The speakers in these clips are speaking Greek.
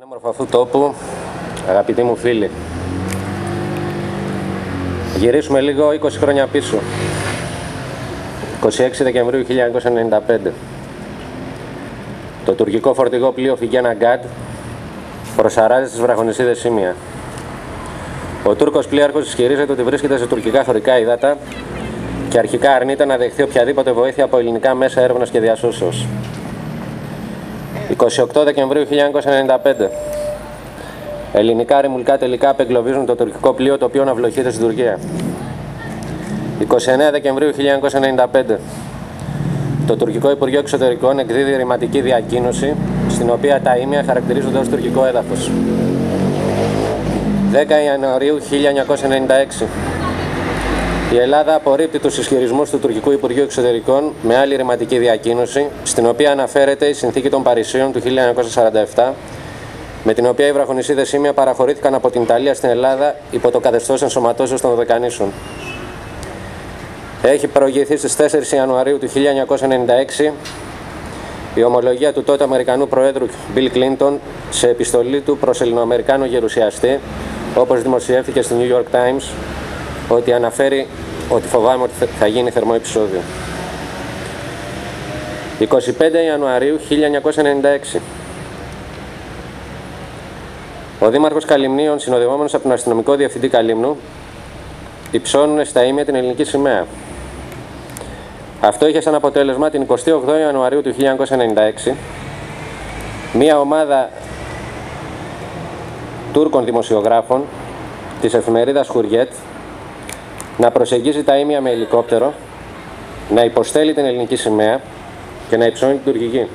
Πανέμορφο αυτού τόπου, αγαπητοί μου φίλοι. Γυρίσουμε λίγο 20 χρόνια πίσω. 26 Δεκεμβρίου 1995. Το τουρκικό φορτηγό πλοίο Φιγένα Γκάντ προσαράζει στις βραχονισίδες Σίμια. Ο Τούρκος πλοίαρχος ισχυρίζεται ότι βρίσκεται σε τουρκικά χωρικά υδάτα και αρχικά αρνείται να δεχθεί οποιαδήποτε βοήθεια από ελληνικά μέσα έρευνας και διασώσεως. 28 Δεκεμβρίου 1995. Ελληνικά ρημουλικά τελικά απεγκλωβίζουν το τουρκικό πλοίο το οποίο αυλοχείται στην Τουρκία. 29 Δεκεμβρίου 1995. Το τουρκικό Υπουργείο Εξωτερικών εκδίδει ρηματική διακοίνωση στην οποία τα ίμια χαρακτηρίζονται ως τουρκικό έδαφος. 10 Ιανουαρίου 1996. Η Ελλάδα απορρίπτει τους ισχυρισμούς του τουρκικού Υπουργείου Εξωτερικών με άλλη ρηματική διακοίνωση, στην οποία αναφέρεται η συνθήκη των Παρισίων του 1947, με την οποία οι βραχονισίδες Ήμια παραχωρήθηκαν από την Ιταλία στην Ελλάδα υπό το καθεστώς ενσωματώσεως των Δωδεκανήσων. Έχει προηγηθεί στις 4 Ιανουαρίου του 1996 η ομολογία του τότε Αμερικανού Προέδρου Bill Clinton σε επιστολή του προς Ελληνοαμερικάνο γερουσιαστή, όπως δημοσιεύθηκε στο New York Times, ότι αναφέρει ότι φοβάμαι ότι θα γίνει θερμό επεισόδιο. 25 Ιανουαρίου 1996 Ο Δήμαρχος Καλυμνίων, συνοδευόμενος από τον αστυνομικό διευθυντή Καλύμνου, υψώνουν στα ίμια την ελληνική σημαία. Αυτό είχε σαν αποτέλεσμα την 28 Ιανουαρίου του 1996 μία ομάδα Τούρκων δημοσιογράφων της εφημερίδας Χουριέτ να προσεγγίζει τα ίμια με ελικόπτερο, να υποστέλει την ελληνική σημαία και να υψώνει την τουρκική.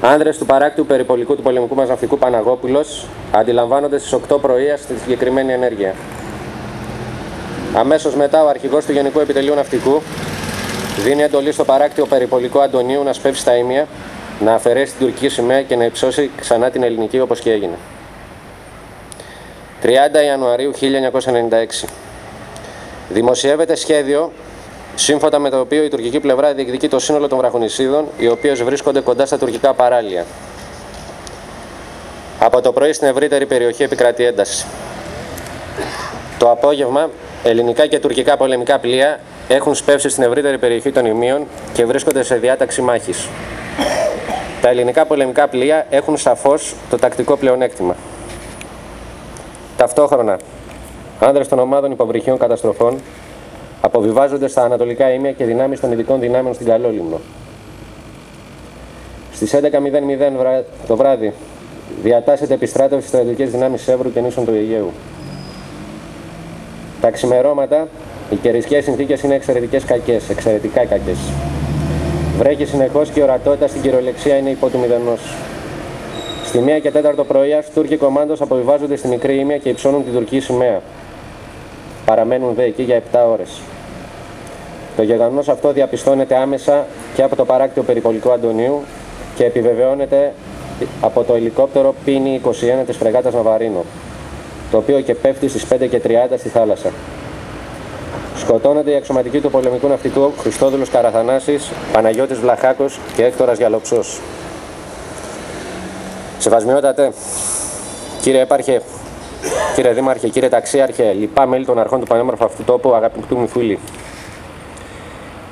Άνδρες του παράκτου περιπολικού του πολεμικού μας ναυτικού Παναγόπουλος αντιλαμβάνονται στις 8 πρωίας στη συγκεκριμένη ενέργεια. Αμέσως μετά, ο αρχηγός του Γενικού Επιτελείου Ναυτικού δίνει εντολή στο παράκτιο περιπολικό Αντωνίου να σπεύσει στα ίμια, να αφαιρέσει την τουρκική σημαία και να υψώσει ξανά την ελληνική όπως και έγινε. 30 Ιανουαρίου 1996 Δημοσιεύεται σχέδιο σύμφωνα με το οποίο η τουρκική πλευρά διεκδικεί το σύνολο των βραχονισίδων, οι οποίες βρίσκονται κοντά στα τουρκικά παράλια. Από το πρωί στην ευρύτερη περιοχή επικρατεί ένταση. Το απόγευμα, ελληνικά και τουρκικά πολεμικά πλοία έχουν σπεύσει στην ευρύτερη περιοχή των Ιμίων και βρίσκονται σε διάταξη μάχης. Τα ελληνικά πολεμικά πλοία έχουν σαφώς το τακτικό πλεονέκτημα. Ταυτόχρονα, άνδρες των ομάδων υποβρυχίων καταστροφών αποβιβάζονται στα ανατολικά ήμια και δυνάμεις των ειδικών δυνάμεων στην Καλόλυμνο. Στις 11.00 το βράδυ διατάσσεται επιστράτευση στις στρατιωτικές δυνάμεις Εύρου και νήσων του Αιγαίου. Τα ξημερώματα, οι καιρικές συνθήκες είναι εξαιρετικές κακές, εξαιρετικά κακές. Βρέχει συνεχώς και η ορατότητα στην κυριολεξία είναι υπό του μηδενός. Στη 1 και 4 πρωί, Τούρκοι κομμάντος αποβιβάζονται στη μικρή ήμια και υψώνουν την τουρκική σημαία. Παραμένουν δε εκεί για 7 ώρες. Το γεγονός αυτό διαπιστώνεται άμεσα και από το παράκτιο περιπολικό Αντωνίου και επιβεβαιώνεται από το ελικόπτερο πίνη 21 της φρεγάτας Ναβαρίνο, το οποίο και πέφτει στις 5 και 30 στη θάλασσα. Σκοτώνονται οι αξιωματικοί του πολεμικού ναυτικού Χριστόδουλος Καραθανάσης, Παναγιώτης Βλαχάκος και Έκτορας Γιαλοψός. Σεβασμιότατε, κύριε Έπαρχε, κύριε Δήμαρχε, κύριε Ταξίαρχε, λοιπά μέλη των αρχών του πανέμορφου αυτού τόπου, αγαπητού μου φίλοι.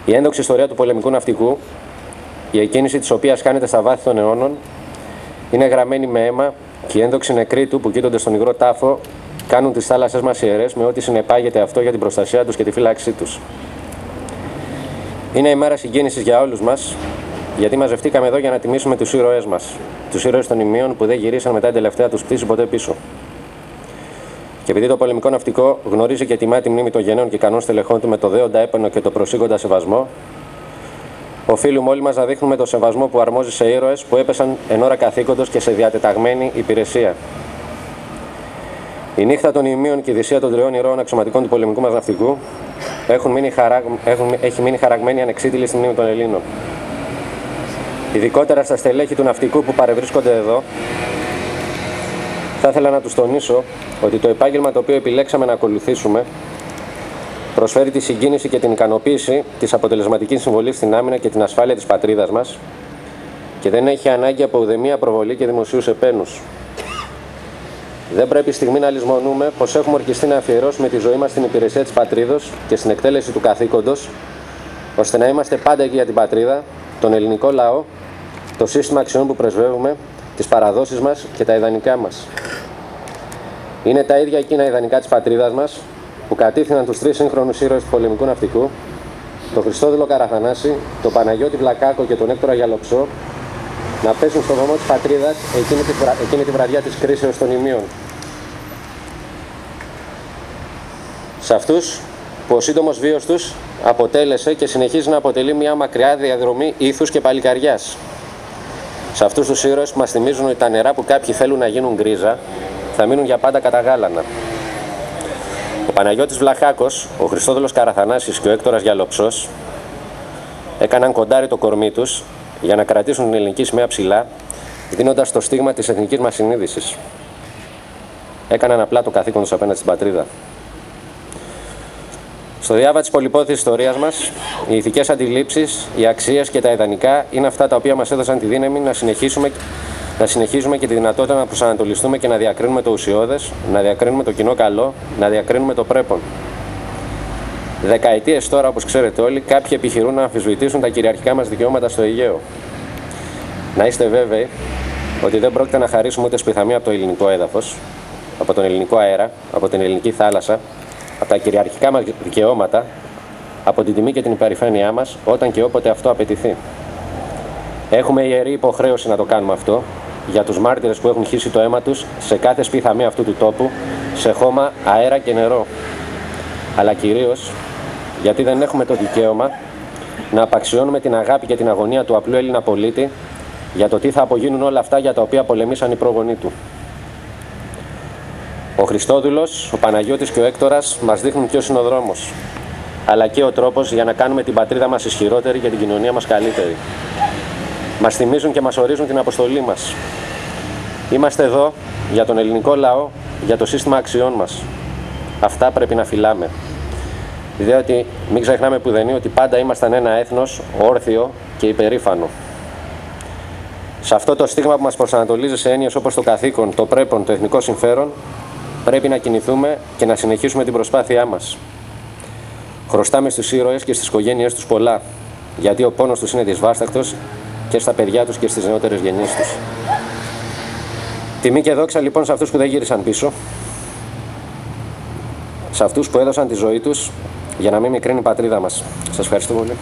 Η ένδοξη ιστορία του πολεμικού ναυτικού, η εκκίνηση της οποίας χάνεται στα βάθη των αιώνων, είναι γραμμένη με αίμα και οι ένδοξοι νεκροί του που κοίτονται στον υγρό τάφο κάνουν τις θάλασσές μας ιερές με ό,τι συνεπάγεται αυτό για την προστασία τους και τη φύλαξή τους. Είναι η μέρα συγκίνησης για όλους μας, γιατί μαζευτήκαμε εδώ για να τιμήσουμε τους ήρωές μας, τους ήρωες των ημείων που δεν γυρίσαν μετά την τελευταία τους πτήση ποτέ πίσω. Και επειδή το πολεμικό ναυτικό γνωρίζει και τιμά τη μνήμη των γενναίων και ικανών στελεχών του με το δέοντα έπαινο και το προσήγοντα σεβασμό, οφείλουμε όλοι μας να δείχνουμε το σεβασμό που αρμόζει σε ήρωες που έπεσαν εν ώρα καθήκοντος και σε διατεταγμένη υπηρεσία. Η νύχτα των ημείων και η δυσία των τριών ηρώων αξιωματικών του πολεμικού μας ναυτικού έχουν μείνει χαραγ... έχουν... έχει μείνει χαραγμένη ανεξίτηλη στη μνήμη των Ελλήνων. Ειδικότερα στα στελέχη του ναυτικού που παρευρίσκονται εδώ, θα ήθελα να τους τονίσω ότι το επάγγελμα το οποίο επιλέξαμε να ακολουθήσουμε προσφέρει τη συγκίνηση και την ικανοποίηση της αποτελεσματικής συμβολής στην άμυνα και την ασφάλεια της πατρίδας μας, και δεν έχει ανάγκη από ουδεμία προβολή και δημοσίους επένους. Δεν πρέπει στιγμή να λησμονούμε πως έχουμε ορκιστεί να αφιερώσουμε τη ζωή μας στην υπηρεσία της πατρίδος και στην εκτέλεση του καθήκοντος, ώστε να είμαστε πάντα εκεί για την πατρίδα, τον ελληνικό λαό, το σύστημα αξιών που πρεσβεύουμε, τις παραδόσεις μας και τα ιδανικά μας. Είναι τα ίδια εκείνα ιδανικά της πατρίδας μας που κατήφθηναν τους τρεις σύγχρονους ήρωες του πολεμικού ναυτικού, τον Χριστόδηλο Καραθανάση, τον Παναγιώτη Βλακάκο και τον Έκτορα Γιαλοψό, να πέσουν στο βωμό της πατρίδας εκείνη, τη, εκείνη τη βραδιά της κρίσεως των ημείων. Σε αυτούς που ο σύντομος βίος τους αποτέλεσε και συνεχίζει να αποτελεί μια μακριά διαδρομή ήθους και παλικαριάς. Σε αυτούς τους ήρωες που μας θυμίζουν ότι τα νερά που κάποιοι θέλουν να γίνουν γκρίζα θα μείνουν για πάντα κατά γάλανα. Ο Παναγιώτης Βλαχάκος, ο Χριστόδουλος Καραθανάσης και ο Έκτορας Γιαλοψός έκαναν κοντάρι το κορμί τους για να κρατήσουν την ελληνική σημαία ψηλά, δίνοντας το στίγμα της εθνικής μας συνείδησης. Έκαναν απλά το καθήκον τους απέναντι στην πατρίδα. Στο διάβα της πολυπόθης ιστορίας μας, οι ηθικές αντιλήψεις, οι αξίες και τα ιδανικά είναι αυτά τα οποία μας έδωσαν τη δύναμη να συνεχίσουμε, να συνεχίζουμε και τη δυνατότητα να προσανατολιστούμε και να διακρίνουμε το ουσιώδες, να διακρίνουμε το κοινό καλό, να διακρίνουμε το πρέπον. Δεκαετίες τώρα, όπως ξέρετε όλοι, κάποιοι επιχειρούν να αμφισβητήσουν τα κυριαρχικά μας δικαιώματα στο Αιγαίο. Να είστε βέβαιοι ότι δεν πρόκειται να χαρίσουμε ούτε σπιθαμί από το ελληνικό έδαφος, από τον ελληνικό αέρα, από την ελληνική θάλασσα, από τα κυριαρχικά μας δικαιώματα, από την τιμή και την υπερηφάνειά μας, όταν και όποτε αυτό απαιτηθεί. Έχουμε ιερή υποχρέωση να το κάνουμε αυτό για τους μάρτυρες που έχουν χύσει το αίμα τους σε κάθε σπίθαμη αυτού του τόπου, σε χώμα, αέρα και νερό. Αλλά κυρίως γιατί δεν έχουμε το δικαίωμα να απαξιώνουμε την αγάπη και την αγωνία του απλού Έλληνα πολίτη για το τι θα απογίνουν όλα αυτά για τα οποία πολεμήσαν οι προγονείς του. Ο Χριστόδουλος, ο Παναγιώτης και ο Έκτορας μας δείχνουν ποιος είναι ο δρόμος, αλλά και ο τρόπος για να κάνουμε την πατρίδα μας ισχυρότερη και την κοινωνία μας καλύτερη. Μας θυμίζουν και μας ορίζουν την αποστολή μας. Είμαστε εδώ για τον ελληνικό λαό, για το σύστημα αξιών μας. Αυτά πρέπει να φυλάμε. Διότι μην ξεχνάμε που δεν είναι ότι πάντα ήμασταν ένα έθνος όρθιο και υπερήφανο. Σε αυτό το στίγμα που μας προσανατολίζει σε έννοιες όπως το καθήκον, το πρέπον, το εθνικό συμφέρον, πρέπει να κινηθούμε και να συνεχίσουμε την προσπάθειά μας. Χρωστάμε στους ήρωες και στις οικογένειές τους πολλά, γιατί ο πόνος τους είναι δυσβάστακτος και στα παιδιά τους και στις νεότερες γενιές τους. Τιμή και δόξα λοιπόν σε αυτούς που δεν γύρισαν πίσω, σε αυτούς που έδωσαν τη ζωή τους για να μην μικρύνει η πατρίδα μας. Σας ευχαριστώ πολύ.